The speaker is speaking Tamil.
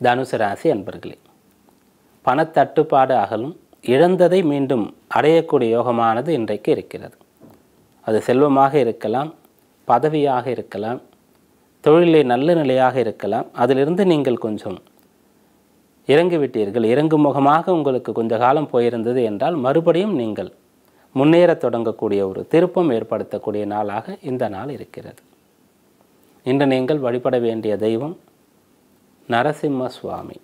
தனுசு ராசி அன்பர்களே பணத்தட்டுப்பாடு அகலும் இழந்ததை மீண்டும் அடையக்கூடிய யோகமானது இன்றைக்கு இருக்கிறது. அது செல்வமாக இருக்கலாம் பதவியாக இருக்கலாம் தொழிலை நல்ல நிலையாக இருக்கலாம் அதிலிருந்து நீங்கள் கொஞ்சம் இறங்கிவிட்டீர்கள். இறங்கும் முகமாக உங்களுக்கு கொஞ்ச காலம் போயிருந்தது என்றால் மறுபடியும் நீங்கள் முன்னேற தொடங்கக்கூடிய ஒரு திருப்பம் ஏற்படுத்தக்கூடிய நாளாக இந்த நாள் இருக்கிறது. இன்று நீங்கள் வழிபட வேண்டிய தெய்வம் नरसिंह स्वामी